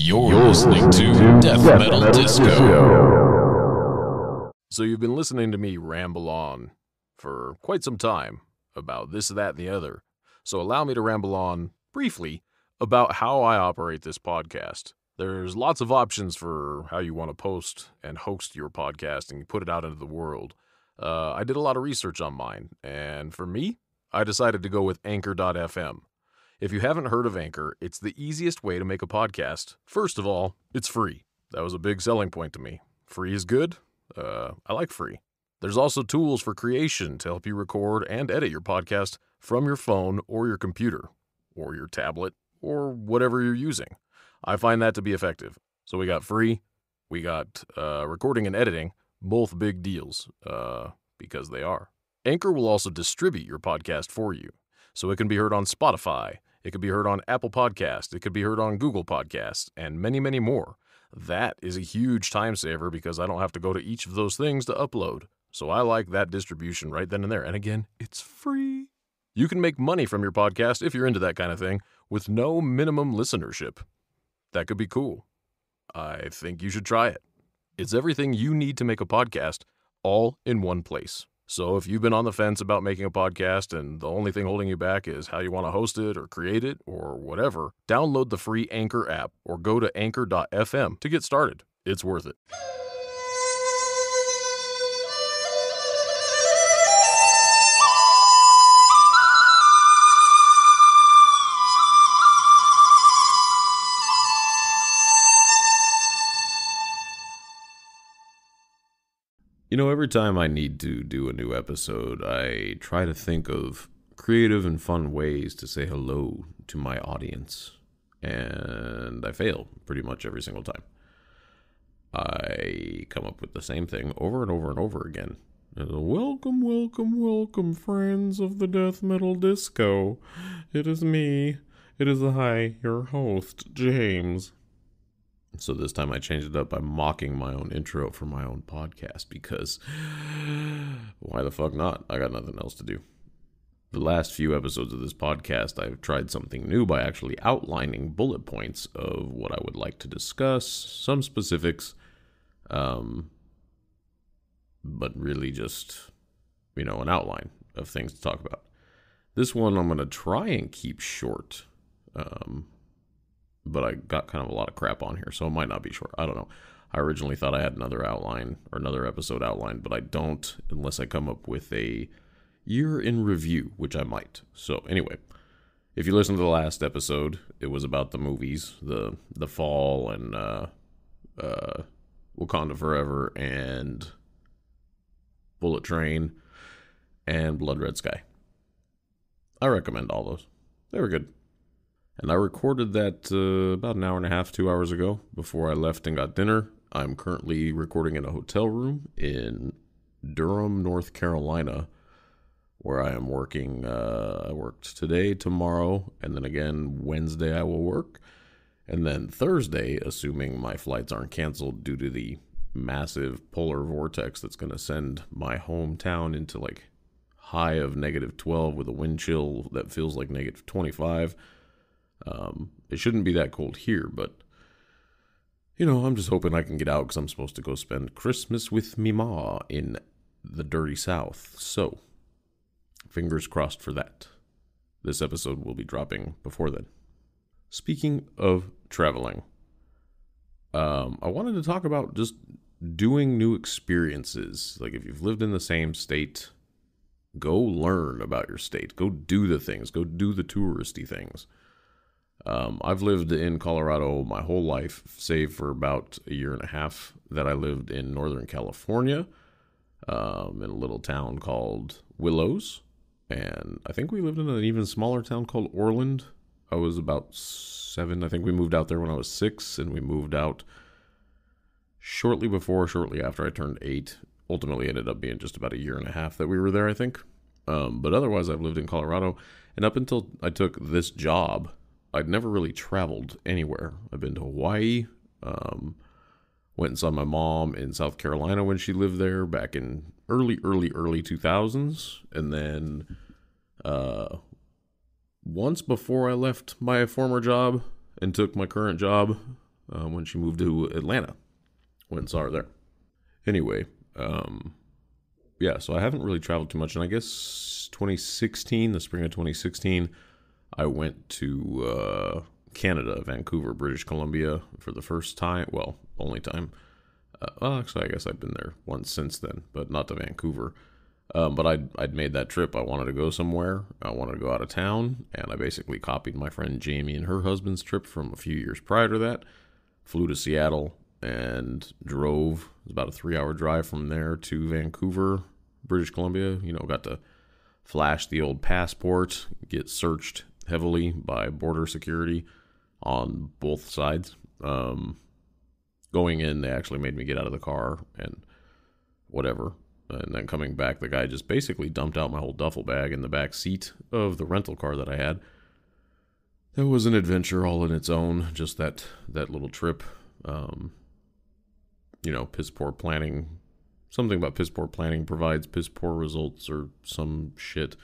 You're listening to Death Metal Disco. So you've been listening to me ramble on for quite some time about this, that, and the other. So allow me to ramble on briefly about how I operate this podcast. There's lots of options for how you want to post and host your podcast and put it out into the world. Uh, I did a lot of research on mine, and for me, I decided to go with Anchor.fm. If you haven't heard of Anchor, it's the easiest way to make a podcast. First of all, it's free. That was a big selling point to me. Free is good. Uh, I like free. There's also tools for creation to help you record and edit your podcast from your phone or your computer, or your tablet, or whatever you're using. I find that to be effective. So we got free, we got uh, recording and editing, both big deals, uh, because they are. Anchor will also distribute your podcast for you, so it can be heard on Spotify, it could be heard on Apple Podcast, it could be heard on Google Podcasts, and many, many more. That is a huge time saver because I don't have to go to each of those things to upload. So I like that distribution right then and there. And again, it's free. You can make money from your podcast if you're into that kind of thing with no minimum listenership. That could be cool. I think you should try it. It's everything you need to make a podcast all in one place. So if you've been on the fence about making a podcast and the only thing holding you back is how you want to host it or create it or whatever, download the free Anchor app or go to anchor.fm to get started. It's worth it. Know, every time I need to do a new episode, I try to think of creative and fun ways to say hello to my audience. And I fail pretty much every single time. I come up with the same thing over and over and over again. Welcome, welcome, welcome, friends of the death metal disco. It is me. It is I, your host, James. So this time I changed it up by mocking my own intro for my own podcast because why the fuck not? I got nothing else to do. The last few episodes of this podcast, I've tried something new by actually outlining bullet points of what I would like to discuss, some specifics, um, but really just, you know, an outline of things to talk about. This one I'm going to try and keep short. Um, but I got kind of a lot of crap on here, so it might not be short. I don't know. I originally thought I had another outline or another episode outline, but I don't unless I come up with a year in review, which I might. So anyway, if you listen to the last episode, it was about the movies, the the fall and uh, uh, Wakanda Forever and Bullet Train and Blood Red Sky. I recommend all those. They were good. And I recorded that uh, about an hour and a half, two hours ago before I left and got dinner. I'm currently recording in a hotel room in Durham, North Carolina, where I am working. Uh, I worked today, tomorrow, and then again Wednesday I will work. And then Thursday, assuming my flights aren't canceled due to the massive polar vortex that's going to send my hometown into like high of negative 12 with a wind chill that feels like negative 25 um, it shouldn't be that cold here, but you know, I'm just hoping I can get out because I'm supposed to go spend Christmas with me ma in the dirty South. So, fingers crossed for that. This episode will be dropping before then. Speaking of traveling, um, I wanted to talk about just doing new experiences. Like, if you've lived in the same state, go learn about your state. Go do the things. Go do the touristy things. Um, I've lived in Colorado my whole life, save for about a year and a half that I lived in Northern California, um, in a little town called Willows. And I think we lived in an even smaller town called Orland. I was about seven. I think we moved out there when I was six, and we moved out shortly before, shortly after I turned eight. Ultimately, ended up being just about a year and a half that we were there, I think. Um, but otherwise, I've lived in Colorado. And up until I took this job, I'd never really traveled anywhere. I've been to Hawaii. Um, went and saw my mom in South Carolina when she lived there back in early, early, early 2000s. And then uh, once before I left my former job and took my current job, uh, when she moved to Atlanta. Went and saw her there. Anyway, um, yeah, so I haven't really traveled too much. And I guess 2016, the spring of 2016, I went to uh, Canada, Vancouver, British Columbia for the first time. Well, only time. Uh, well, actually, I guess I've been there once since then, but not to Vancouver. Um, but I'd, I'd made that trip. I wanted to go somewhere. I wanted to go out of town. And I basically copied my friend Jamie and her husband's trip from a few years prior to that. Flew to Seattle and drove. It was about a three hour drive from there to Vancouver, British Columbia. You know, got to flash the old passport, get searched heavily by border security on both sides. Um, going in, they actually made me get out of the car and whatever. And then coming back, the guy just basically dumped out my whole duffel bag in the back seat of the rental car that I had. That was an adventure all in its own. Just that that little trip. Um, you know, piss poor planning. Something about piss poor planning provides piss poor results or some shit.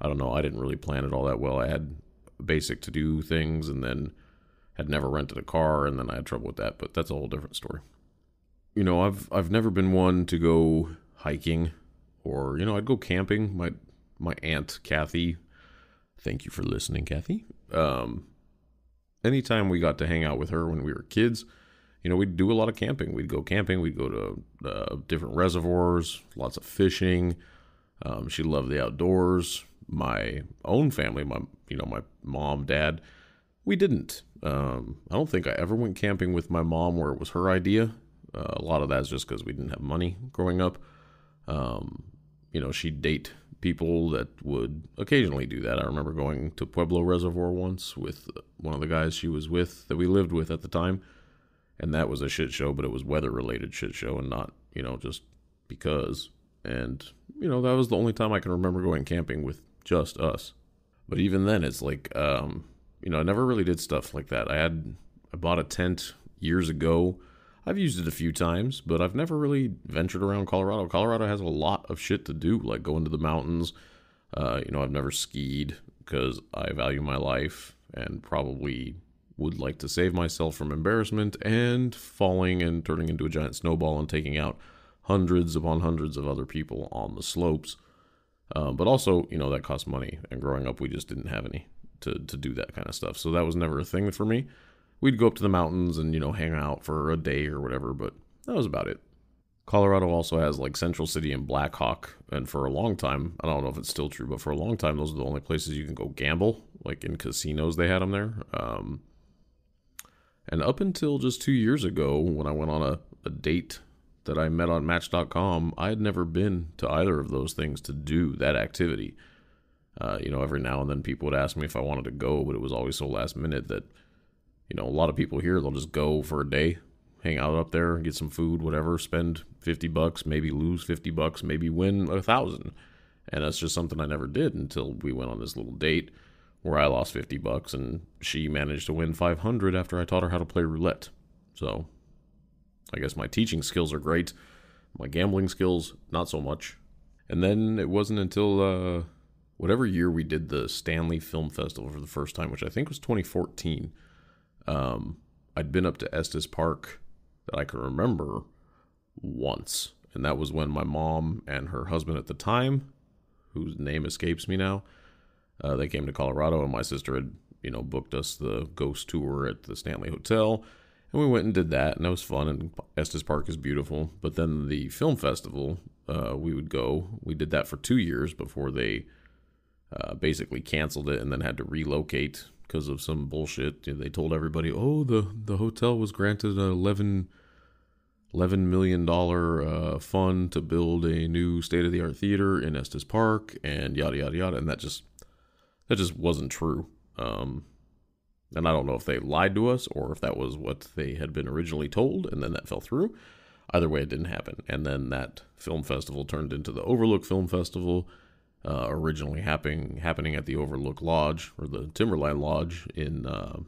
I don't know. I didn't really plan it all that well. I had basic to do things and then had never rented a car and then I had trouble with that, but that's a whole different story. You know, I've I've never been one to go hiking or you know, I'd go camping. My my aunt Kathy, thank you for listening, Kathy. Um anytime we got to hang out with her when we were kids, you know, we'd do a lot of camping. We'd go camping, we'd go to uh, different reservoirs, lots of fishing. Um, she loved the outdoors. My own family, my you know, my mom, dad, we didn't. Um, I don't think I ever went camping with my mom where it was her idea. Uh, a lot of that's just because we didn't have money growing up. Um, you know, she'd date people that would occasionally do that. I remember going to Pueblo Reservoir once with one of the guys she was with that we lived with at the time, and that was a shit show, but it was weather related shit show and not, you know, just because. And, you know, that was the only time I can remember going camping with just us. But even then, it's like, um, you know, I never really did stuff like that. I had I bought a tent years ago. I've used it a few times, but I've never really ventured around Colorado. Colorado has a lot of shit to do, like go into the mountains. Uh, you know, I've never skied because I value my life and probably would like to save myself from embarrassment and falling and turning into a giant snowball and taking out hundreds upon hundreds of other people on the slopes. Uh, but also, you know, that costs money. And growing up, we just didn't have any to to do that kind of stuff. So that was never a thing for me. We'd go up to the mountains and you know hang out for a day or whatever, but that was about it. Colorado also has like Central City and Blackhawk, and for a long time, I don't know if it's still true, but for a long time, those are the only places you can go gamble. Like in casinos, they had them there. Um, and up until just two years ago, when I went on a, a date that I met on Match.com, I had never been to either of those things to do that activity. Uh, you know, every now and then people would ask me if I wanted to go, but it was always so last minute that, you know, a lot of people here, they'll just go for a day, hang out up there, get some food, whatever, spend 50 bucks, maybe lose 50 bucks, maybe win a thousand. And that's just something I never did until we went on this little date where I lost 50 bucks and she managed to win 500 after I taught her how to play roulette. So I guess my teaching skills are great. My gambling skills, not so much. And then it wasn't until, uh, whatever year we did the Stanley Film Festival for the first time, which I think was 2014, um, I'd been up to Estes Park that I can remember once. And that was when my mom and her husband at the time, whose name escapes me now, uh, they came to Colorado, and my sister had, you know, booked us the ghost tour at the Stanley Hotel. And we went and did that, and that was fun. And Estes Park is beautiful. But then the film festival, uh, we would go. We did that for two years before they uh, basically canceled it and then had to relocate because of some bullshit. They told everybody, "Oh, the the hotel was granted a 11, 11 million dollar uh, fund to build a new state of the art theater in Estes Park," and yada yada yada, and that just that just wasn't true. Um, and I don't know if they lied to us or if that was what they had been originally told, and then that fell through. Either way, it didn't happen. And then that film festival turned into the Overlook Film Festival uh, originally happening happening at the Overlook Lodge or the Timberline Lodge in uh,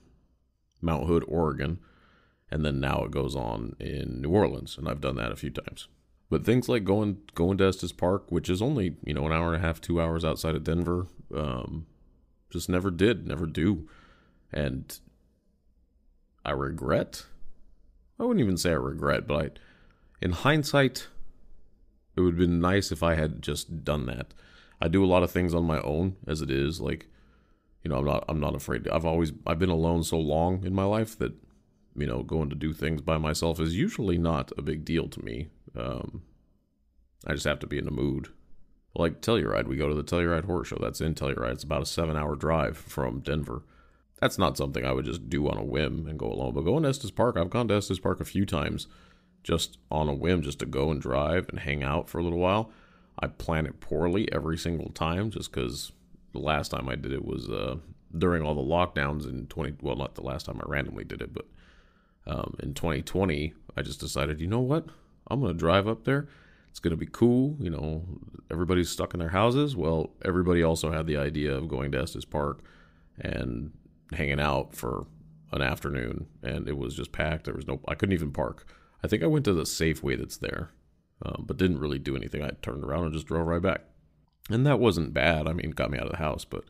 Mount Hood, Oregon, and then now it goes on in New Orleans, and I've done that a few times. But things like going going to Estes Park, which is only you know an hour and a half, two hours outside of Denver, um, just never did, never do, and I regret I wouldn't even say I regret, but I, in hindsight, it would have been nice if I had just done that. I do a lot of things on my own as it is. Like, you know, I'm not I'm not afraid. I've always I've been alone so long in my life that you know going to do things by myself is usually not a big deal to me. Um, I just have to be in the mood. Like Telluride, we go to the Telluride Horse Show. That's in Telluride. It's about a seven-hour drive from Denver. That's not something I would just do on a whim and go alone. But going to Estes Park, I've gone to Estes Park a few times, just on a whim, just to go and drive and hang out for a little while. I plan it poorly every single time, just because the last time I did it was uh, during all the lockdowns in 20. Well, not the last time I randomly did it, but um, in 2020, I just decided, you know what? I'm going to drive up there it's going to be cool. You know, everybody's stuck in their houses. Well, everybody also had the idea of going to Estes Park and hanging out for an afternoon, and it was just packed. There was no, I couldn't even park. I think I went to the Safeway that's there, um, but didn't really do anything. I turned around and just drove right back. And that wasn't bad. I mean, got me out of the house, but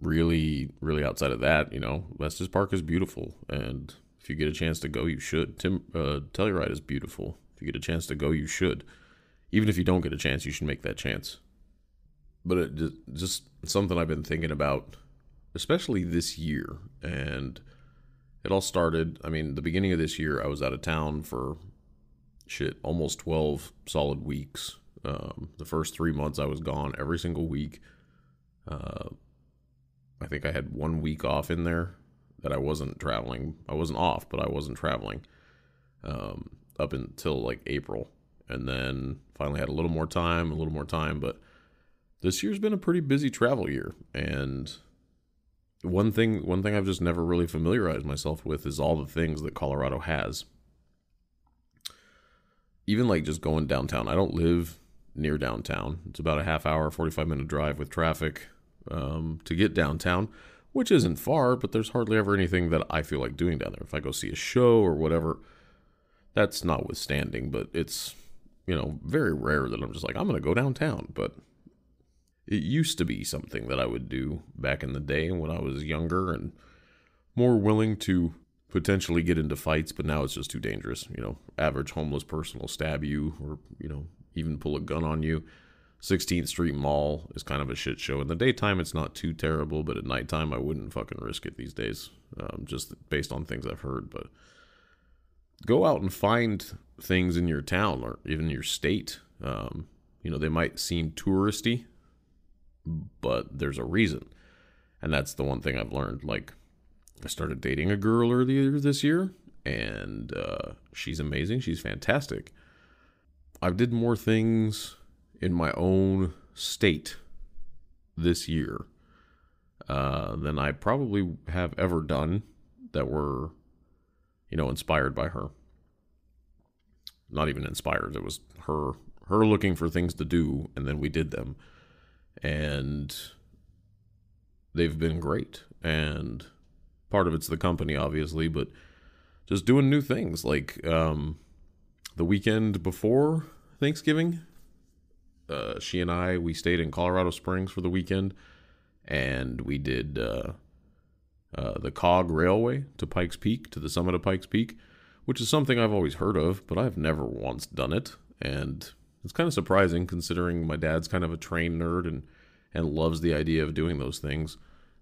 really, really outside of that, you know, Estes Park is beautiful. And if you get a chance to go, you should. Tim, uh, Telluride is beautiful. If you get a chance to go, you should. Even if you don't get a chance, you should make that chance. But it just, just something I've been thinking about, especially this year. And it all started, I mean, the beginning of this year, I was out of town for shit, almost 12 solid weeks. Um, the first three months, I was gone every single week. Uh, I think I had one week off in there that I wasn't traveling. I wasn't off, but I wasn't traveling. Um, up until like April, and then finally had a little more time, a little more time. But this year's been a pretty busy travel year, and one thing one thing I've just never really familiarized myself with is all the things that Colorado has. Even like just going downtown. I don't live near downtown. It's about a half hour, 45 minute drive with traffic um, to get downtown, which isn't far, but there's hardly ever anything that I feel like doing down there. If I go see a show or whatever, that's notwithstanding, but it's, you know, very rare that I'm just like, I'm going to go downtown. But it used to be something that I would do back in the day when I was younger and more willing to potentially get into fights, but now it's just too dangerous. You know, average homeless person will stab you or, you know, even pull a gun on you. 16th Street Mall is kind of a shit show. In the daytime, it's not too terrible, but at nighttime, I wouldn't fucking risk it these days, um, just based on things I've heard. But go out and find things in your town or even your state. Um, you know, they might seem touristy, but there's a reason. And that's the one thing I've learned. Like, I started dating a girl earlier this year, and uh, she's amazing. She's fantastic. I did more things in my own state this year uh, than I probably have ever done that were you know, inspired by her. Not even inspired. It was her her looking for things to do and then we did them. And they've been great. And part of it's the company obviously, but just doing new things like um the weekend before Thanksgiving, uh, she and I we stayed in Colorado Springs for the weekend, and we did uh, uh, the Cog Railway to Pikes Peak, to the summit of Pikes Peak, which is something I've always heard of, but I've never once done it. And it's kind of surprising considering my dad's kind of a train nerd and, and loves the idea of doing those things.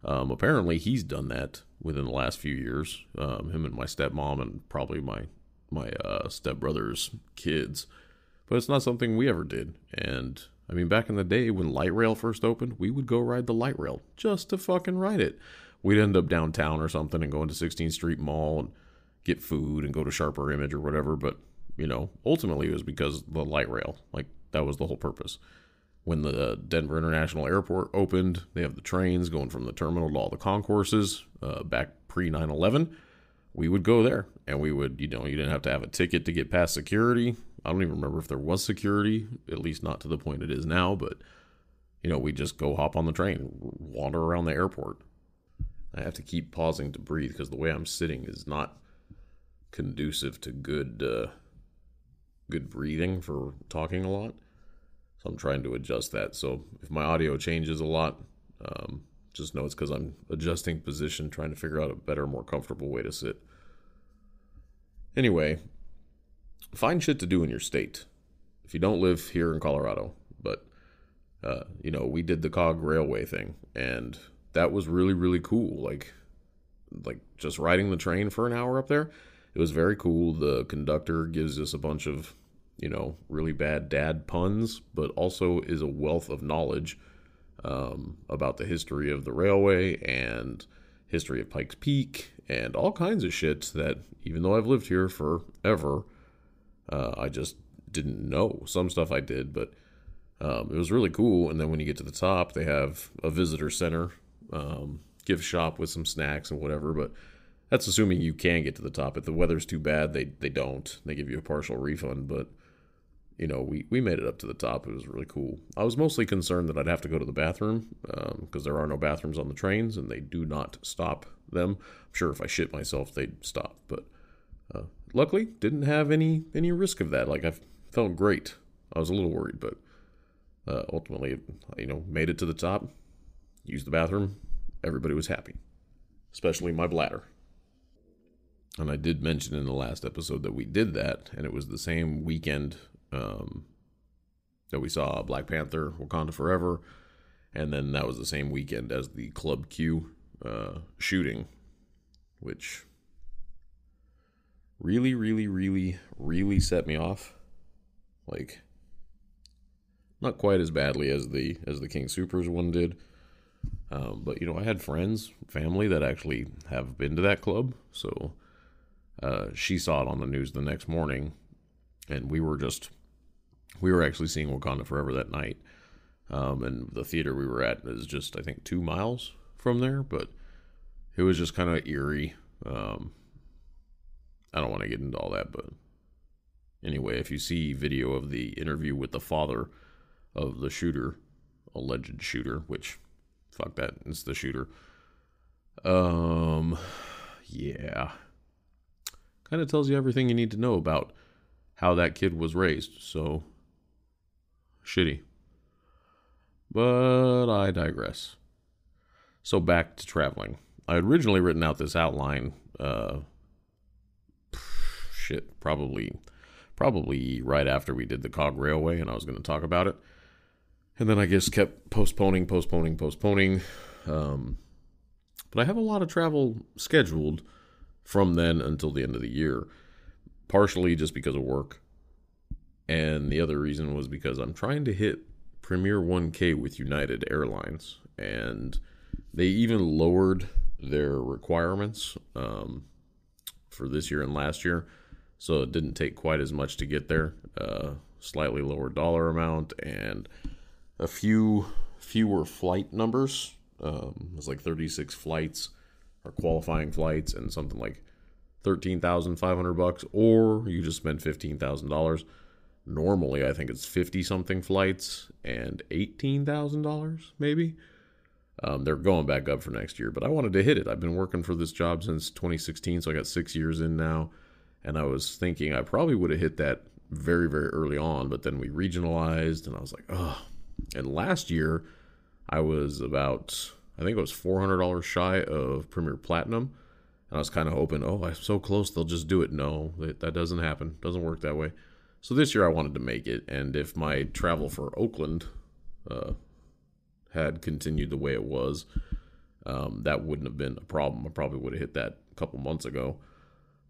Um, apparently, he's done that within the last few years. Um, him and my stepmom, and probably my my uh, stepbrother's kids. But it's not something we ever did. And I mean, back in the day when light rail first opened, we would go ride the light rail just to fucking ride it we'd end up downtown or something and go into 16th Street Mall and get food and go to Sharper Image or whatever. But, you know, ultimately it was because the light rail. Like, that was the whole purpose. When the Denver International Airport opened, they have the trains going from the terminal to all the concourses uh, back pre 9 11. We would go there and we would, you know, you didn't have to have a ticket to get past security. I don't even remember if there was security, at least not to the point it is now, but, you know, we just go hop on the train, wander around the airport, I have to keep pausing to breathe because the way I'm sitting is not conducive to good uh, good breathing for talking a lot. So I'm trying to adjust that. So if my audio changes a lot, um, just know it's because I'm adjusting position, trying to figure out a better, more comfortable way to sit. Anyway, find shit to do in your state. If you don't live here in Colorado, but uh, you know, we did the cog railway thing and that was really really cool. Like like just riding the train for an hour up there. It was very cool. The conductor gives us a bunch of, you know, really bad dad puns, but also is a wealth of knowledge um, about the history of the railway and history of Pikes Peak and all kinds of shit that even though I've lived here forever, uh, I just didn't know. Some stuff I did, but um, it was really cool. And then when you get to the top, they have a visitor center, um, gift shop with some snacks and whatever. But that's assuming you can get to the top. If the weather's too bad, they they don't. They give you a partial refund, but you know, we, we made it up to the top. It was really cool. I was mostly concerned that I'd have to go to the bathroom because um, there are no bathrooms on the trains and they do not stop them. I'm sure if I shit myself, they'd stop. But uh, luckily, didn't have any any risk of that. Like I felt great. I was a little worried, but uh, ultimately, you know, made it to the top. Used the bathroom. Everybody was happy, especially my bladder. And I did mention in the last episode that we did that, and it was the same weekend um, that we saw Black Panther, Wakanda Forever, and then that was the same weekend as the Club Q uh, shooting, which really, really, really, really set me off. Like, not quite as badly as the as the King Supers one did. Um, but you know, I had friends, family that actually have been to that club, so uh, she saw it on the news the next morning, and we were just we were actually seeing Wakanda Forever that night. Um, and the theater we were at is just, I think, two miles from there, but it was just kind of eerie. Um, I don't want to get into all that, but anyway, if you see video of the interview with the father of the shooter, alleged shooter, which, fuck that, it's the shooter. Um, yeah. Kind of tells you everything you need to know about how that kid was raised. So shitty. But I digress. So back to traveling. I had originally written out this outline. Uh, shit, probably, probably right after we did the Cog Railway, and I was going to talk about it. And then I just kept postponing, postponing, postponing. Um, but I have a lot of travel scheduled from then until the end of the year, partially just because of work, and the other reason was because I'm trying to hit Premier 1K with United Airlines, and they even lowered their requirements um, for this year and last year, so it didn't take quite as much to get there. Uh, slightly lower dollar amount and a few fewer flight numbers. Um, it was like 36 flights or qualifying flights, and something like 13,500 bucks, or you just spend $15,000 normally I think it's 50 something flights and $18,000 maybe. Um, they're going back up for next year, but I wanted to hit it. I've been working for this job since 2016, so I got six years in now. And I was thinking I probably would have hit that very, very early on, but then we regionalized, and I was like, oh. And last year, I was about, I think it was $400 shy of Premier Platinum. And I was kind of hoping, oh, I'm so close, they'll just do it. No, that, that doesn't happen. Doesn't work that way. So this year I wanted to make it, and if my travel for Oakland uh, had continued the way it was, um, that wouldn't have been a problem. I probably would have hit that a couple months ago,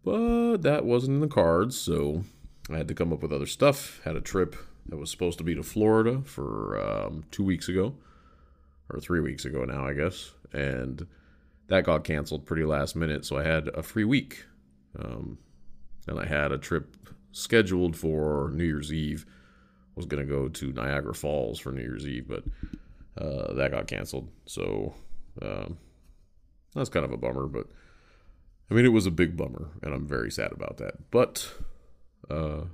but that wasn't in the cards. So I had to come up with other stuff. Had a trip that was supposed to be to Florida for um, two weeks ago, or three weeks ago now, I guess, and that got canceled pretty last minute. So I had a free week, um, and I had a trip scheduled for New Year's Eve. I Was going to go to Niagara Falls for New Year's Eve, but uh, that got canceled. So um, that's kind of a bummer. But I mean, it was a big bummer, and I'm very sad about that. But uh,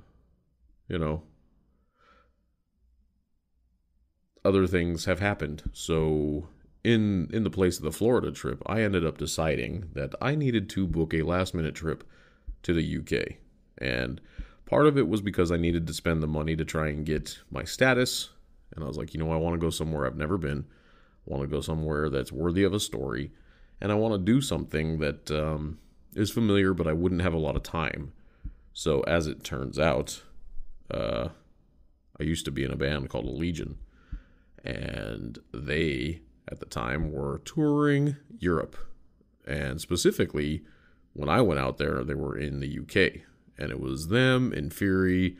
you know, other things have happened. So in in the place of the Florida trip, I ended up deciding that I needed to book a last minute trip to the UK. And Part of it was because I needed to spend the money to try and get my status. And I was like, you know, I want to go somewhere I've never been. I want to go somewhere that's worthy of a story. And I want to do something that um, is familiar, but I wouldn't have a lot of time. So as it turns out, uh, I used to be in a band called Allegaeon, and they at the time were touring Europe, and specifically when I went out there, they were in the UK, and it was them, Inferi,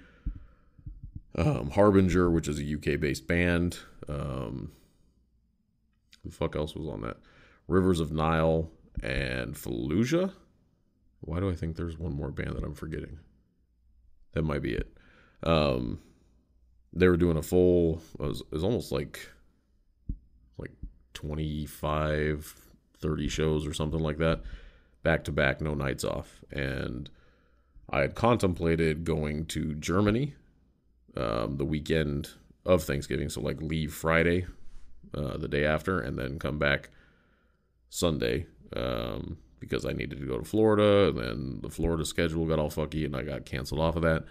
um, Harbinger, which is a UK based band. Um, who the fuck else was on that? Rivers of Nile and Fallujah. Why do I think there's one more band that I'm forgetting? That might be it. Um, they were doing a full. It was, it was almost like like 25, 30 shows or something like that, back to back, no nights off. And I had contemplated going to Germany um, the weekend of Thanksgiving, so like leave Friday, uh, the day after, and then come back Sunday um, because I needed to go to Florida. And then the Florida schedule got all fucky, and I got canceled off of that.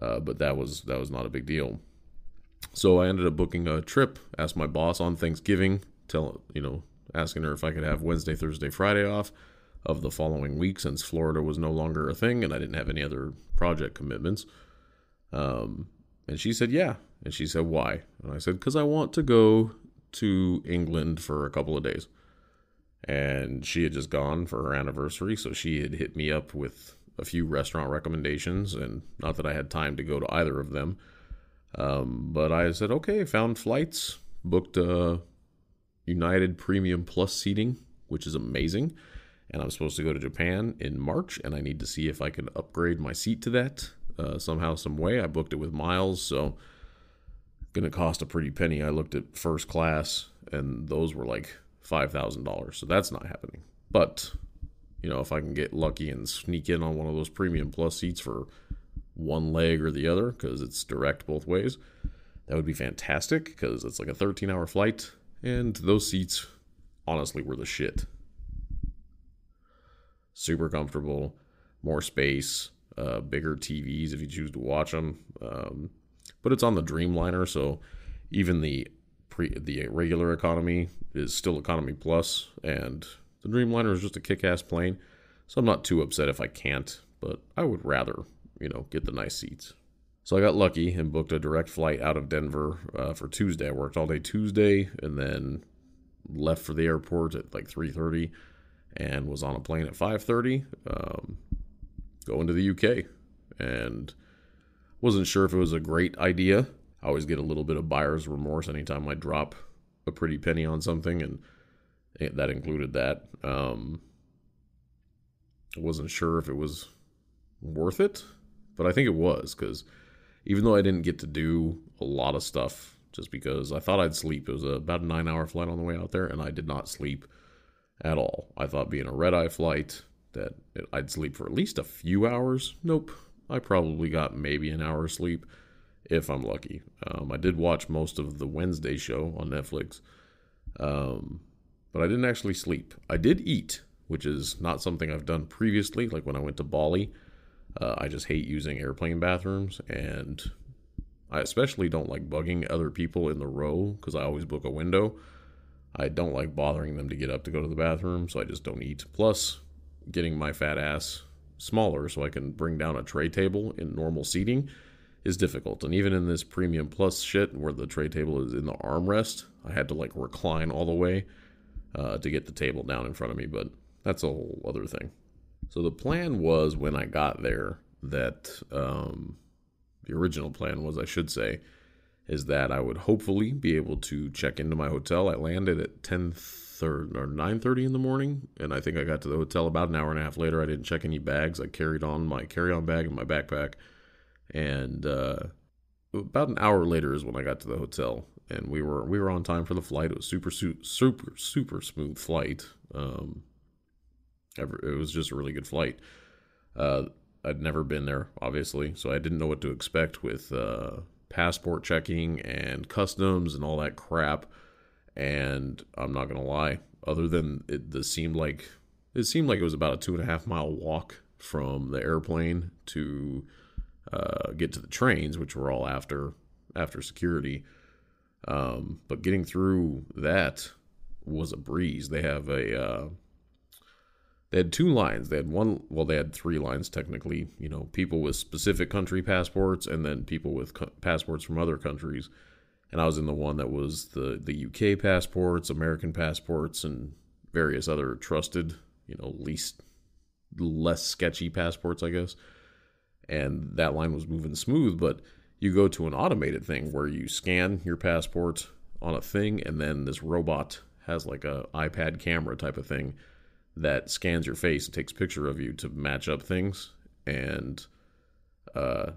Uh, but that was that was not a big deal. So I ended up booking a trip. Asked my boss on Thanksgiving, tell you know, asking her if I could have Wednesday, Thursday, Friday off of the following week since Florida was no longer a thing and I didn't have any other project commitments. Um, and she said, yeah. And she said, why? And I said, because I want to go to England for a couple of days. And she had just gone for her anniversary. So she had hit me up with a few restaurant recommendations. And not that I had time to go to either of them. Um, but I said, okay, found flights, booked a United Premium Plus seating, which is amazing. And I'm supposed to go to Japan in March, and I need to see if I can upgrade my seat to that uh, somehow, some way. I booked it with miles, so to cost a pretty penny. I looked at first class, and those were like five thousand dollars, so that's not happening. But you know, if I can get lucky and sneak in on one of those premium plus seats for one leg or the other, because it's direct both ways, that would be fantastic. Because it's like a 13-hour flight, and those seats, honestly, were the shit. Super comfortable, more space uh, bigger TVs if you choose to watch them. Um, but it's on the Dreamliner, so even the pre the regular economy is still economy plus, and the Dreamliner is just a kick-ass plane. So I'm not too upset if I can't, but I would rather you know get the nice seats. So I got lucky and booked a direct flight out of Denver uh, for Tuesday. I worked all day Tuesday and then left for the airport at like 3:30 and was on a plane at 5:30. Um, going to the UK. And wasn't sure if it was a great idea. I always get a little bit of buyer's remorse anytime I drop a pretty penny on something, and that included that. Um, I wasn't sure if it was worth it, but I think it was because even though I didn't get to do a lot of stuff just because I thought I'd sleep, it was about a nine hour flight on the way out there, and I did not sleep at all. I thought being a red eye flight, that I'd sleep for at least a few hours. Nope. I probably got maybe an hour of sleep if I'm lucky. Um, I did watch most of the Wednesday show on Netflix, um, but I didn't actually sleep. I did eat, which is not something I've done previously, like when I went to Bali. Uh, I just hate using airplane bathrooms, and I especially don't like bugging other people in the row because I always book a window. I don't like bothering them to get up to go to the bathroom, so I just don't eat. Plus, getting my fat ass smaller so I can bring down a tray table in normal seating is difficult. And even in this premium plus shit where the tray table is in the armrest, I had to like recline all the way uh, to get the table down in front of me. But that's a whole other thing. So the plan was when I got there that um, the original plan was, I should say, is that I would hopefully be able to check into my hotel. I landed at 10 third or 9:30 in the morning, and I think I got to the hotel about an hour and a half later. I didn't check any bags. I carried on my carry-on bag and my backpack, and uh, about an hour later is when I got to the hotel, and we were we were on time for the flight. It was super super super smooth flight. Um, it was just a really good flight. Uh, I'd never been there, obviously, so I didn't know what to expect with uh, passport checking and customs and all that crap and I'm not gonna lie, other than it, this seemed like it seemed like it was about a two and a half mile walk from the airplane to uh, get to the trains, which were all after after security. Um, but getting through that was a breeze. They have a uh, they had two lines. They had one, well, they had three lines technically. You know, people with specific country passports, and then people with co- passports from other countries. And I was in the one that was the the UK passports, American passports, and various other trusted, you know, least less sketchy passports, I guess. And that line was moving smooth, but you go to an automated thing where you scan your passport on a thing, and then this robot has like a iPad camera type of thing that scans your face and takes picture of you to match up things. And uh,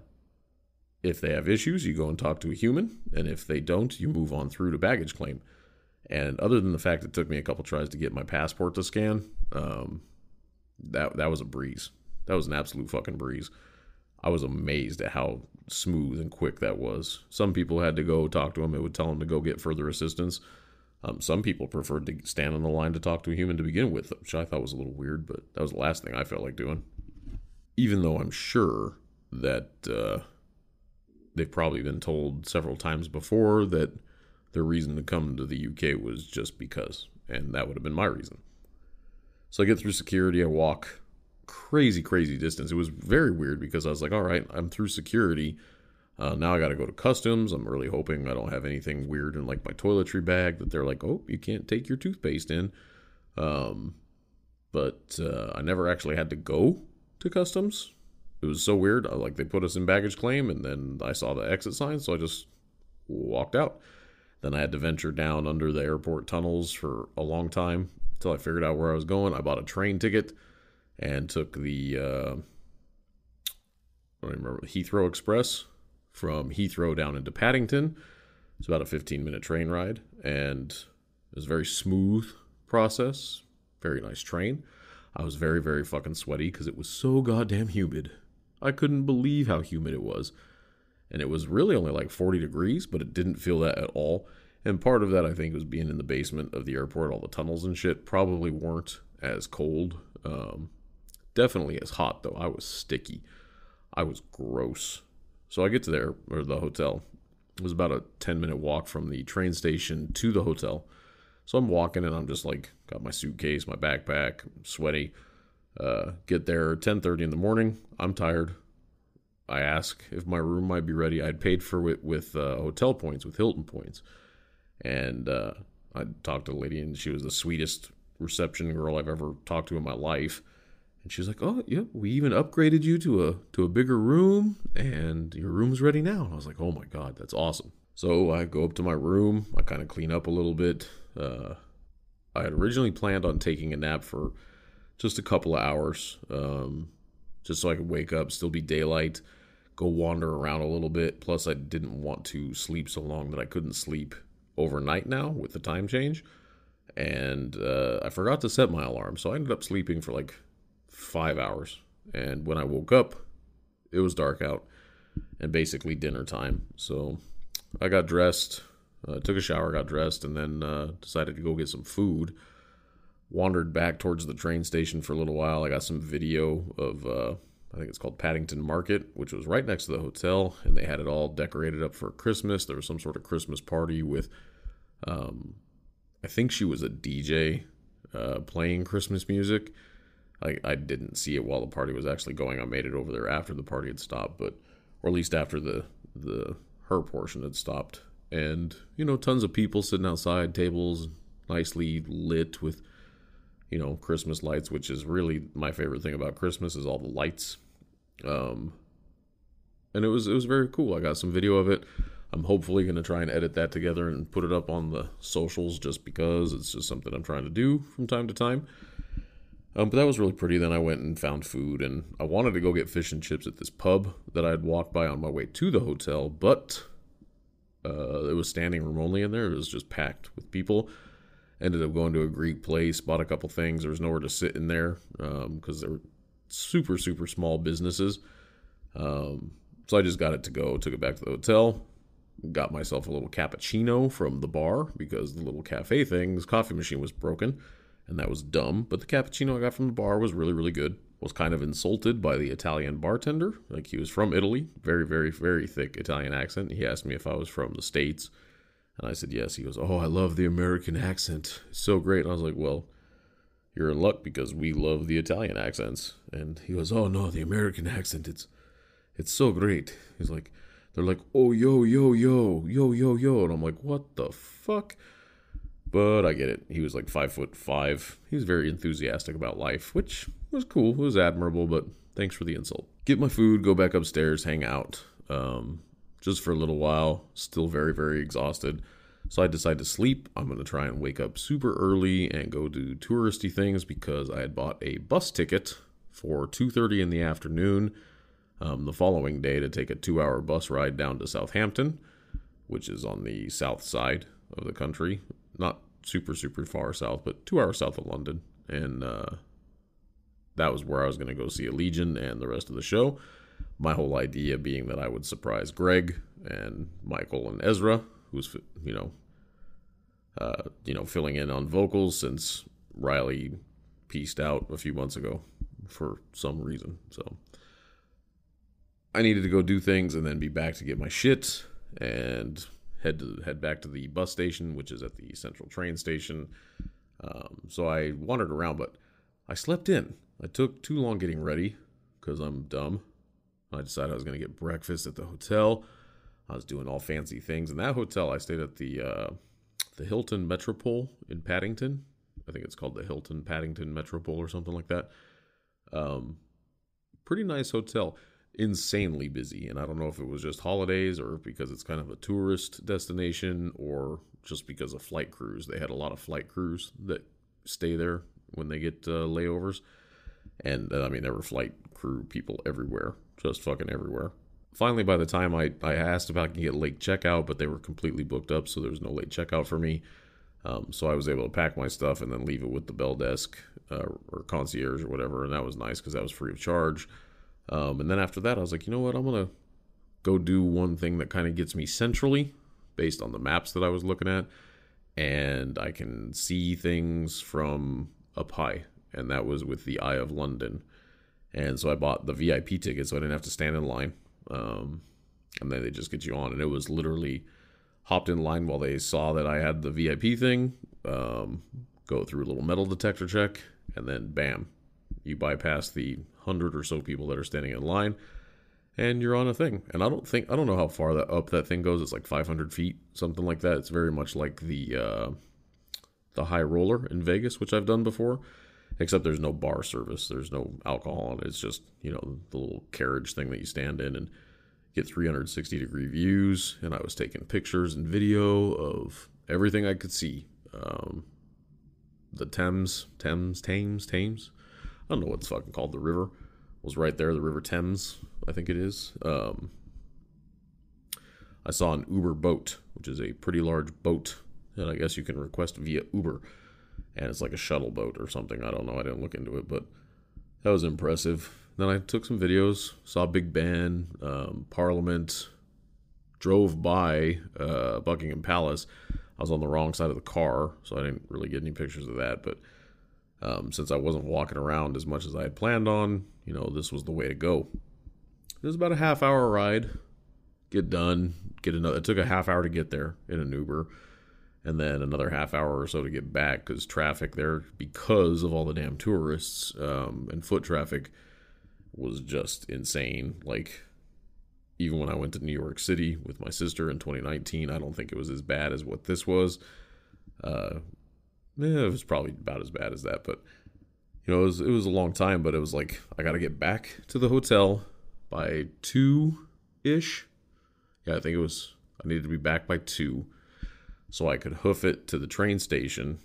if they have issues, you go and talk to a human, and if they don't, you move on through to baggage claim. And other than the fact it took me a couple tries to get my passport to scan, um, that that was a breeze. That was an absolute fucking breeze. I was amazed at how smooth and quick that was. Some people had to go talk to him. It would tell them to go get further assistance. Um, some people preferred to stand on the line to talk to a human to begin with, which I thought was a little weird, but that was the last thing I felt like doing. Even though I'm sure that uh, they've probably been told several times before that their reason to come to the UK was just because, and that would have been my reason. So I get through security, I walk crazy, crazy distance. It was very weird because I was like, all right, I'm through security. Uh, now I got to go to customs. I'm really hoping I don't have anything weird in like my toiletry bag that they're like, oh, you can't take your toothpaste in. Um, but uh, I never actually had to go to customs. It was so weird. I, like they put us in baggage claim, and then I saw the exit sign, so I just walked out. Then I had to venture down under the airport tunnels for a long time until I figured out where I was going. I bought a train ticket and took the uh, I don't remember Heathrow Express from Heathrow down into Paddington. It's about a 15 minute train ride, and it was a very smooth process. Very nice train. I was very, very fucking sweaty because it was so goddamn humid. I couldn't believe how humid it was. And it was really only like 40 degrees, but it didn't feel that at all. And part of that, I think, was being in the basement of the airport. All the tunnels and shit probably weren't as cold. Um, definitely as hot, though. I was sticky. I was gross. So I get to there, or the hotel. It was about a 10 minute walk from the train station to the hotel. So I'm walking and I'm just like, got my suitcase, my backpack, I'm sweaty. Uh, get there 10:30 in the morning. I'm tired. I ask if my room might be ready. I'd paid for it with uh, hotel points, with Hilton points, and uh, I talked to the lady, and she was the sweetest reception girl I've ever talked to in my life. And she was like, "Oh, yeah, we even upgraded you to a to a bigger room, and your room's ready now." And I was like, "Oh my god, that's awesome!" So I go up to my room. I kind of clean up a little bit. Uh, I had originally planned on taking a nap for just a couple of hours, um, just so I could wake up, still be daylight, go wander around a little bit. Plus, I didn't want to sleep so long that I couldn't sleep overnight now with the time change. And uh, I forgot to set my alarm, so I ended up sleeping for like five hours. And when I woke up, it was dark out and basically dinner time. So I got dressed, uh, took a shower, got dressed, and then uh, decided to go get some food. Wandered back towards the train station for a little while. I got some video of, uh, I think it's called Paddington Market, which was right next to the hotel, and they had it all decorated up for Christmas. There was some sort of Christmas party with, um, I think she was a DJ uh, playing Christmas music. I, I didn't see it while the party was actually going. I made it over there after the party had stopped, but or at least after the the her portion had stopped. And you know, tons of people sitting outside, tables nicely lit with you know Christmas lights, which is really my favorite thing about Christmas is all the lights. Um, and it was it was very cool. I got some video of it. I'm hopefully going to try and edit that together and put it up on the socials just because it's just something I'm trying to do from time to time. Um, but that was really pretty. Then I went and found food, and I wanted to go get fish and chips at this pub that I'd walked by on my way to the hotel, but uh, it was standing room only in there. It was just packed with people. Ended up going to a Greek place, bought a couple things. There was nowhere to sit in there because um, they were super, super small businesses. Um, so I just got it to go, took it back to the hotel, got myself a little cappuccino from the bar because the little cafe thing's coffee machine was broken and that was dumb. But the cappuccino I got from the bar was really, really good. Was kind of insulted by the Italian bartender. Like he was from Italy, very, very, very thick Italian accent. He asked me if I was from the States. And I said yes. He goes, Oh, I love the American accent. It's so great. And I was like, Well, you're in luck because we love the Italian accents. And he goes, oh no, the American accent, it's it's so great. He's like, they're like, oh yo yo yo yo yo yo, and I'm like, what the fuck? But I get it. He was like five foot five. He was very enthusiastic about life, which was cool. It was admirable, but thanks for the insult. Get my food, go back upstairs, hang out, um, just for a little while. Still very very exhausted. So I decide to sleep. I'm going to try and wake up super early and go do touristy things because I had bought a bus ticket for 2:30 in the afternoon um, the following day to take a 2-hour bus ride down to Southampton, which is on the south side of the country, not super super far south, but 2 hours south of London. And uh, that was where I was going to go see Allegaeon and the rest of the show. My whole idea being that I would surprise Greg and Michael and Ezra, who's you know uh, you know, filling in on vocals since Riley pieced out a few months ago for some reason. So I needed to go do things and then be back to get my shit and head to head back to the bus station, which is at the central train station. Um, so I wandered around, but I slept in. I took too long getting ready because I'm dumb. I decided I was going to get breakfast at the hotel. I was doing all fancy things. In that hotel, I stayed at the uh, the Hilton Metropole in Paddington. I think it's called the Hilton Paddington Metropole or something like that. Um, pretty nice hotel. Insanely busy, and I don't know if it was just holidays or because it's kind of a tourist destination or just because of flight crews. They had a lot of flight crews that stay there when they get uh, layovers, and uh, I mean there were flight crew people everywhere, just fucking everywhere finally, by the time I, I asked if I could get late checkout, but they were completely booked up, so there was no late checkout for me. Um, so I was able to pack my stuff and then leave it with the bell desk uh, or concierge or whatever, and that was nice because that was free of charge. Um, and then after that, I was like, you know what? I'm gonna go do one thing that kind of gets me centrally, based on the maps that I was looking at, and I can see things from up high, and that was with the Eye of London. And so I bought the VIP ticket, so I didn't have to stand in line. Um, and then they just get you on. And it was literally hopped in line while they saw that I had the VIP thing, um, go through a little metal detector check, and then bam, you bypass the hundred or so people that are standing in line, and you're on a thing. And I don't think I don't know how far that up that thing goes. It's like 500 feet, something like that. It's very much like the uh, the high roller in Vegas, which I've done before. Except there's no bar service. There's no alcohol. It's just you know the little carriage thing that you stand in and get 360 degree views. And I was taking pictures and video of everything I could see. Um, the Thames, Thames, Thames, Thames. I don't know what's fucking called. The river was right there. The River Thames, I think it is. Um, I saw an Uber boat, which is a pretty large boat that I guess you can request via Uber and it's like a shuttle boat or something. I don't know. I didn't look into it, but that was impressive. Then I took some videos, saw Big Ben, um, Parliament, drove by uh, Buckingham Palace. I was on the wrong side of the car, so I didn't really get any pictures of that. But um, since I wasn't walking around as much as I had planned on, you know, this was the way to go. It was about a half hour ride. Get done. Get another. It took a half hour to get there in an Uber and then another half hour or so to get back because traffic there, because of all the damn tourists um, and foot traffic, was just insane. Like, even when I went to New York City with my sister in 2019, I don't think it was as bad as what this was. Uh, yeah, it was probably about as bad as that, but you know, it was it was a long time. But it was like I got to get back to the hotel by two ish. Yeah, I think it was. I needed to be back by two so I could hoof it to the train station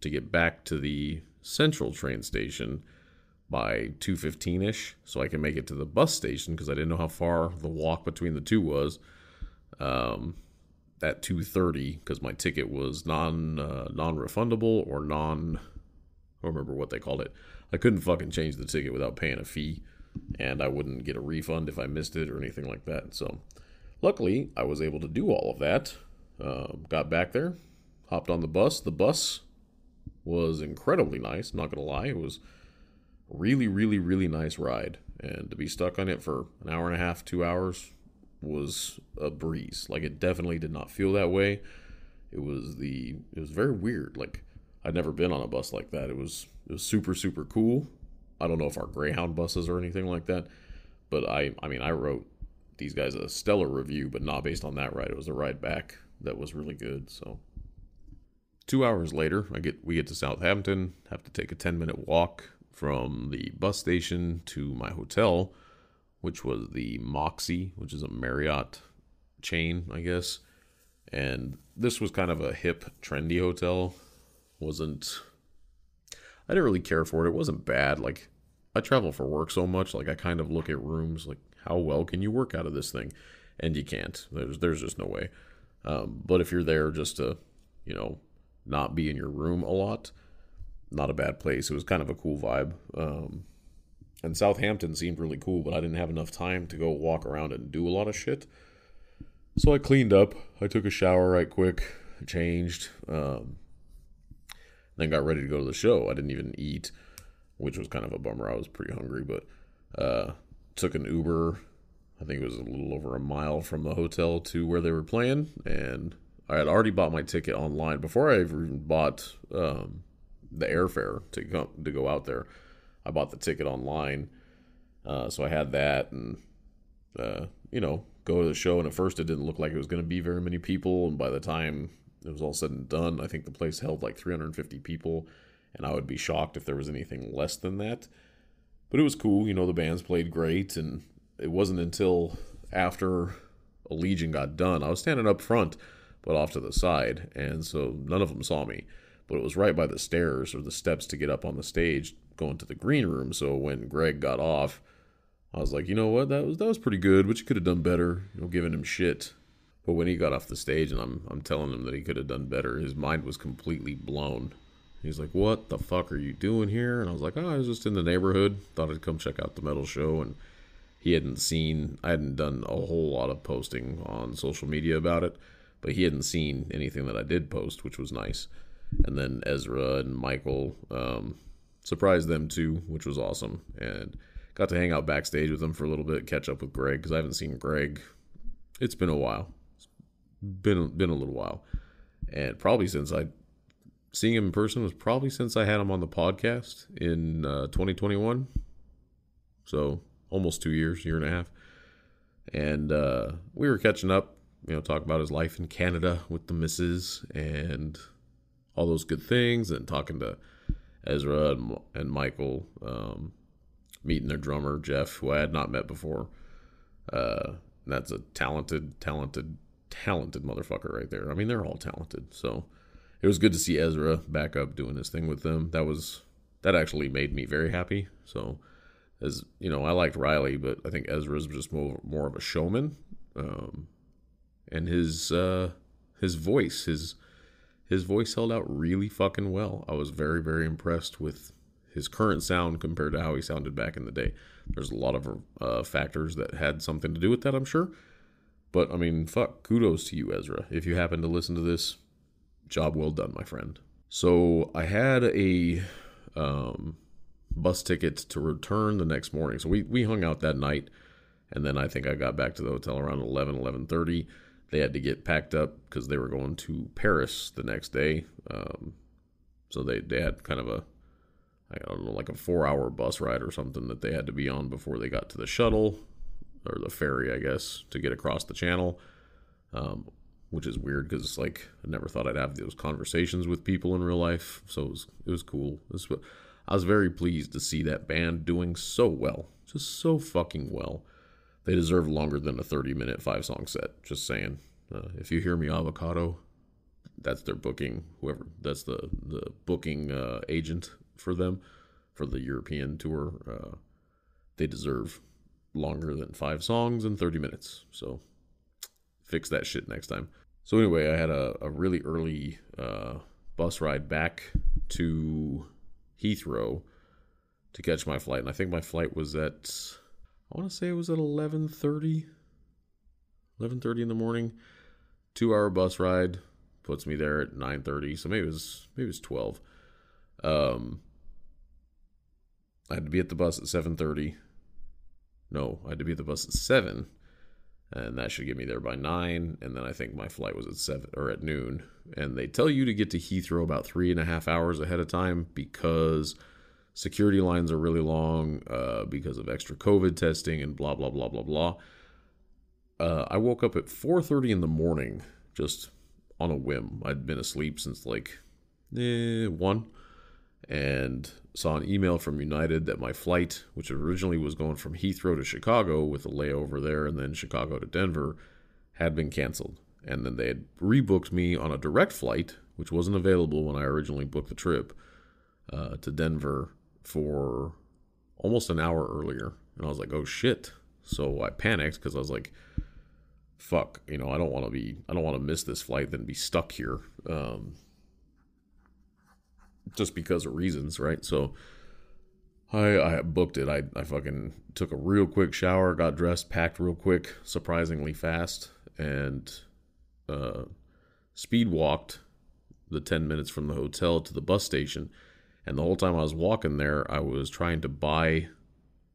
to get back to the central train station by 2.15ish so i can make it to the bus station because i didn't know how far the walk between the two was um, at 2.30 because my ticket was non uh, non-refundable or non i don't remember what they called it i couldn't fucking change the ticket without paying a fee and i wouldn't get a refund if i missed it or anything like that so luckily i was able to do all of that um, got back there, hopped on the bus. The bus was incredibly nice. Not gonna lie, it was really, really, really nice ride. And to be stuck on it for an hour and a half, two hours, was a breeze. Like it definitely did not feel that way. It was the it was very weird. Like I'd never been on a bus like that. It was it was super super cool. I don't know if our Greyhound buses or anything like that, but I I mean I wrote these guys a stellar review, but not based on that ride. It was a ride back that was really good. So two hours later, I get we get to Southampton. Have to take a ten minute walk from the bus station to my hotel, which was the Moxy, which is a Marriott chain, I guess. And this was kind of a hip, trendy hotel. Wasn't I didn't really care for it. It wasn't bad. Like I travel for work so much, like I kind of look at rooms like how well can you work out of this thing? And you can't. There's there's just no way. Um, but if you're there just to, you know, not be in your room a lot, not a bad place. It was kind of a cool vibe. Um, and Southampton seemed really cool, but I didn't have enough time to go walk around and do a lot of shit. So I cleaned up. I took a shower right quick, changed, um, then got ready to go to the show. I didn't even eat, which was kind of a bummer. I was pretty hungry, but uh, took an Uber. I think it was a little over a mile from the hotel to where they were playing, and I had already bought my ticket online before I even bought um, the airfare to go to go out there. I bought the ticket online, uh, so I had that, and uh, you know, go to the show. And at first, it didn't look like it was going to be very many people, and by the time it was all said and done, I think the place held like 350 people, and I would be shocked if there was anything less than that. But it was cool, you know. The bands played great, and it wasn't until after Allegaeon got done, I was standing up front, but off to the side, and so none of them saw me but it was right by the stairs or the steps to get up on the stage going to the green room. So when Greg got off, I was like, you know what, that was that was pretty good, but you could have done better, you know, giving him shit. But when he got off the stage and I'm I'm telling him that he could have done better, his mind was completely blown. He's like, "What the fuck are you doing here?" And I was like, "Oh, I was just in the neighborhood. Thought I'd come check out the metal show." And he hadn't seen, I hadn't done a whole lot of posting on social media about it, but he hadn't seen anything that I did post, which was nice and then Ezra and Michael um, surprised them too, which was awesome. And got to hang out backstage with them for a little bit, catch up with Greg because I haven't seen Greg. It's been a while. It's been been a little while, and probably since I seeing him in person was probably since I had him on the podcast in uh, 2021. So almost two years, year and a half. And uh, we were catching up, you know, talk about his life in Canada with the misses and all those good things and talking to Ezra and, and Michael, um, meeting their drummer Jeff, who I had not met before. Uh, that's a talented, talented, talented motherfucker right there. I mean, they're all talented. So it was good to see Ezra back up doing his thing with them. That was that actually made me very happy. So as you know, I liked Riley, but I think Ezra's just more more of a showman. Um, and his uh, his voice, his his voice held out really fucking well. I was very, very impressed with his current sound compared to how he sounded back in the day. There's a lot of uh, factors that had something to do with that, I'm sure. But I mean, fuck, kudos to you, Ezra. If you happen to listen to this, job well done, my friend. So I had a um, bus ticket to return the next morning. So we, we hung out that night, and then I think I got back to the hotel around 11, 11.30 they had to get packed up because they were going to Paris the next day. Um, so they, they had kind of a, I don't know, like a four hour bus ride or something that they had to be on before they got to the shuttle or the ferry, I guess, to get across the channel. Um, which is weird because it's like I never thought I'd have those conversations with people in real life. So it was, it was cool. It was, I was very pleased to see that band doing so well, just so fucking well. They deserve longer than a 30 minute five song set. Just saying. Uh, if you hear me, avocado, that's their booking. Whoever that's the the booking uh, agent for them for the European tour. Uh, they deserve longer than five songs and 30 minutes. So fix that shit next time. So anyway, I had a, a really early uh, bus ride back to Heathrow to catch my flight, and I think my flight was at I want to say it was at 11:30 11:30 in the morning. 2-hour bus ride puts me there at 9:30. So maybe it was maybe it was 12. Um I had to be at the bus at 7:30. No, I had to be at the bus at 7. and that should get me there by nine. And then I think my flight was at seven or at noon. And they tell you to get to Heathrow about three and a half hours ahead of time because security lines are really long uh, because of extra COVID testing and blah blah blah blah blah. Uh, I woke up at 4:30 in the morning just on a whim. I'd been asleep since like eh, one, and saw an email from United that my flight, which originally was going from Heathrow to Chicago with a layover there and then Chicago to Denver, had been canceled. And then they had rebooked me on a direct flight, which wasn't available when I originally booked the trip uh, to Denver for almost an hour earlier. And I was like, oh shit. So I panicked because I was like, fuck, you know, I don't want to be, I don't want to miss this flight, then be stuck here. Um, just because of reasons, right? So I I booked it. I I fucking took a real quick shower, got dressed, packed real quick, surprisingly fast, and uh, speed walked the 10 minutes from the hotel to the bus station. And the whole time I was walking there, I was trying to buy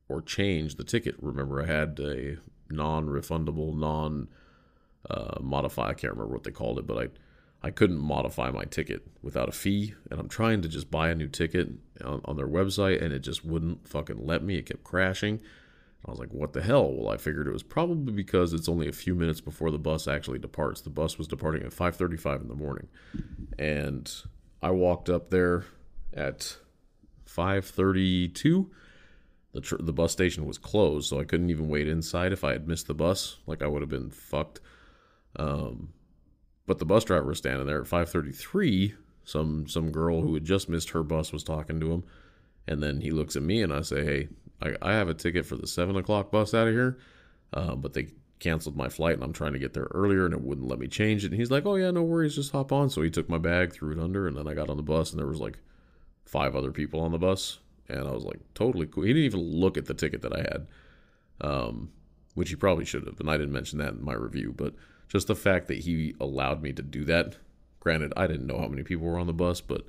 or change the ticket. Remember, I had a non refundable, non uh, modify. I can't remember what they called it, but I I couldn't modify my ticket without a fee, and I'm trying to just buy a new ticket on, on their website, and it just wouldn't fucking let me. It kept crashing. I was like, what the hell? Well, I figured it was probably because it's only a few minutes before the bus actually departs. The bus was departing at 5:35 in the morning. And I walked up there at 5:32. The tr- the bus station was closed, so I couldn't even wait inside if I had missed the bus. Like I would have been fucked. Um, but the bus driver was standing there at 5:33. Some some girl who had just missed her bus was talking to him, and then he looks at me and I say, "Hey, I, I have a ticket for the seven o'clock bus out of here, uh, but they canceled my flight and I'm trying to get there earlier and it wouldn't let me change it." And he's like, "Oh yeah, no worries, just hop on." So he took my bag, threw it under, and then I got on the bus and there was like five other people on the bus, and I was like, totally cool. He didn't even look at the ticket that I had, um, which he probably should have, and I didn't mention that in my review, but just the fact that he allowed me to do that. Granted, I didn't know how many people were on the bus, but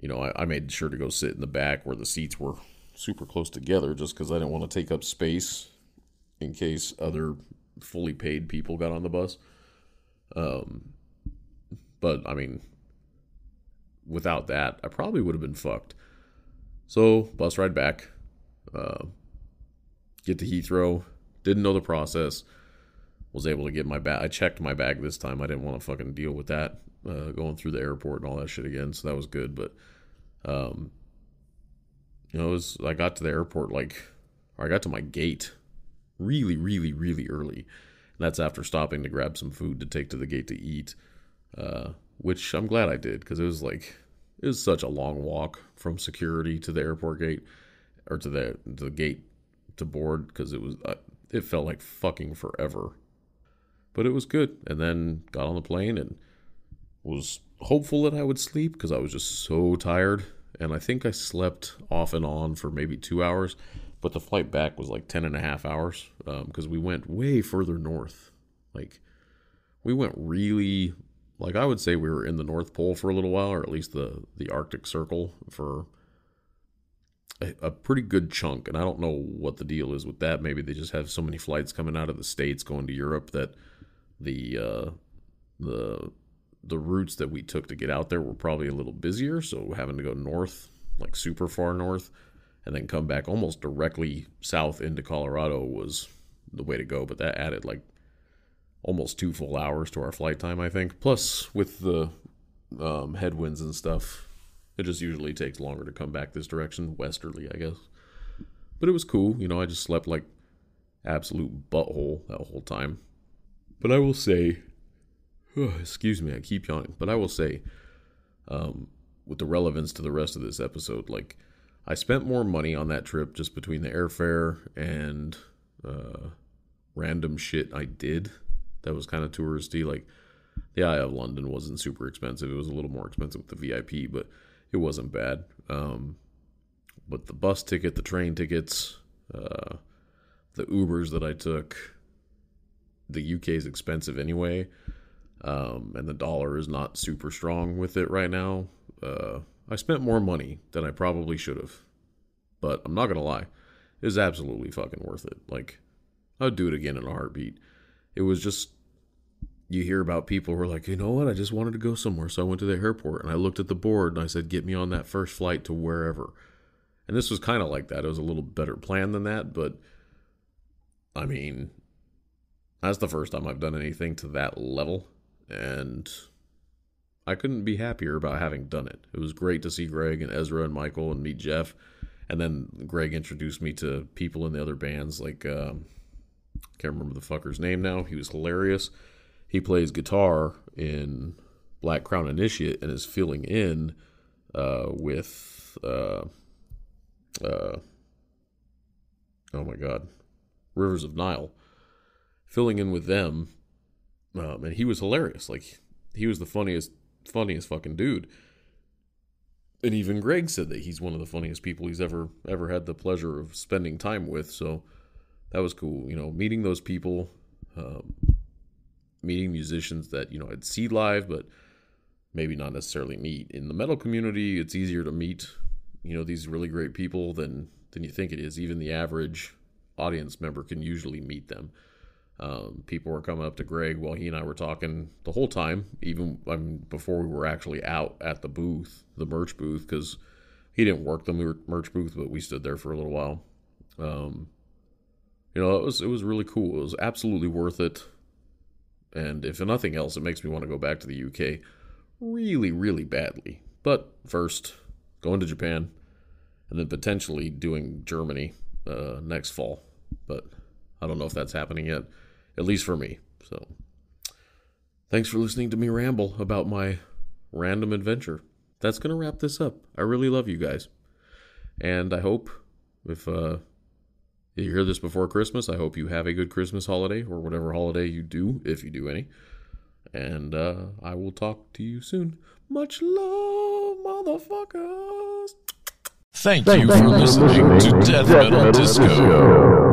you know, I, I made sure to go sit in the back where the seats were super close together, just because I didn't want to take up space in case other fully paid people got on the bus. Um, but I mean, without that, I probably would have been fucked. So bus ride back, uh, get to Heathrow. Didn't know the process was able to get my bag. I checked my bag this time. I didn't want to fucking deal with that uh, going through the airport and all that shit again. So that was good. But, um, you know, was, I got to the airport like, I got to my gate really, really, really early. And that's after stopping to grab some food to take to the gate to eat, uh, which I'm glad I did because it was like, it was such a long walk from security to the airport gate or to the, to the gate to board because it was, uh, it felt like fucking forever but it was good. And then got on the plane and was hopeful that I would sleep because I was just so tired. And I think I slept off and on for maybe two hours, but the flight back was like 10 and a half hours because um, we went way further north. Like, we went really, like, I would say we were in the North Pole for a little while, or at least the, the Arctic Circle for a, a pretty good chunk. And I don't know what the deal is with that. Maybe they just have so many flights coming out of the States going to Europe that the uh, the the routes that we took to get out there were probably a little busier, so having to go north, like super far north, and then come back almost directly south into Colorado was the way to go. But that added like almost two full hours to our flight time, I think. Plus, with the um, headwinds and stuff, it just usually takes longer to come back this direction, westerly, I guess. But it was cool, you know. I just slept like absolute butthole that whole time. But I will say, excuse me, I keep yawning. But I will say, um, with the relevance to the rest of this episode, like I spent more money on that trip just between the airfare and uh, random shit I did that was kind of touristy. Like the Eye of London wasn't super expensive; it was a little more expensive with the VIP, but it wasn't bad. Um, but the bus ticket, the train tickets, uh, the Ubers that I took, the UK is expensive anyway, um, and the dollar is not super strong with it right now. Uh, I spent more money than I probably should have, but I'm not gonna lie, it was absolutely fucking worth it. Like, I'd do it again in a heartbeat. it was just you hear about people who are like, you know what, I just wanted to go somewhere, so I went to the airport and I looked at the board and I said, get me on that first flight to wherever. And this was kind of like that. It was a little better plan than that, but I mean, that's the first time I've done anything to that level, and I couldn't be happier about having done it. It was great to see Greg and Ezra and Michael and meet Jeff, and then Greg introduced me to people in the other bands. Like, um, can't remember the fucker's name now. He was hilarious. He plays guitar in Black Crown Initiate and is filling in uh, with. Uh, uh, oh my God, Rivers of Nihil, filling in with them, um, and he was hilarious. Like he was the funniest, funniest fucking dude. And even Greg said that he's one of the funniest people he's ever ever had the pleasure of spending time with. So that was cool. You know, meeting those people, um, meeting musicians that you know I'd see live, but maybe not necessarily meet in the metal community. It's easier to meet you know these really great people than than you think it is. Even the average audience member can usually meet them. Um, people were coming up to Greg while he and I were talking the whole time, even I mean, before we were actually out at the booth, the merch booth, because he didn't work the merch booth, but we stood there for a little while. Um, you know, it was it was really cool. It was absolutely worth it. And if nothing else, it makes me want to go back to the UK really, really badly. But first, going to Japan, and then potentially doing Germany uh, next fall. But I don't know if that's happening yet, at least for me. So thanks for listening to me ramble about my random adventure. That's going to wrap this up. I really love you guys. And I hope if uh, you hear this before Christmas, I hope you have a good Christmas holiday or whatever holiday you do, if you do any. And uh, I will talk to you soon. Much love, motherfuckers. Thank you for listening to Death Metal Disco.